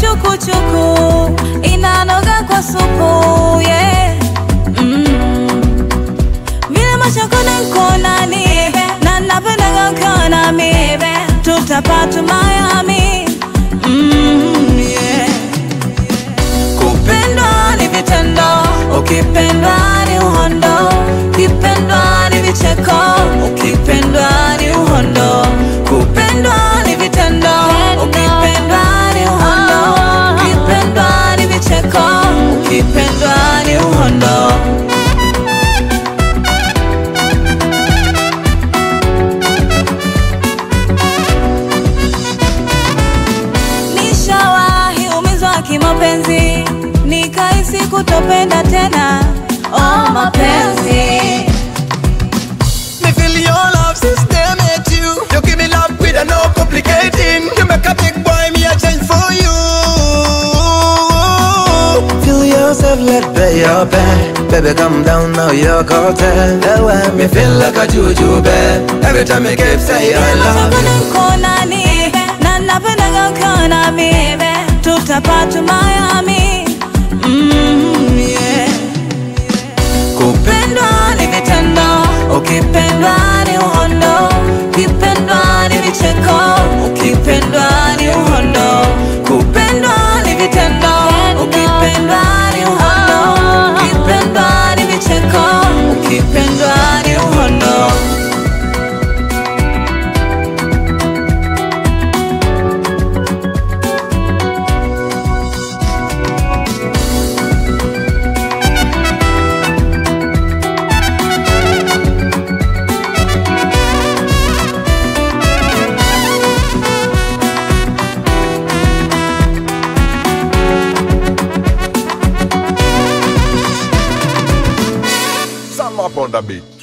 chukuchuku inanoga kwa supu tutapata Miami nikahisi kutopenda tena. Oh, oh, mapenzi Me feel your love since they met you. You give me love with a no complicating. You make a big boy, me a change for you. Feel yourself let be your bed. Baby, come down now, your cartel. That way me feel like a juju bed. Every time I keep say I love you. nkonani na napendaga ukiona mimi tutapata Miami que te va. On the beat.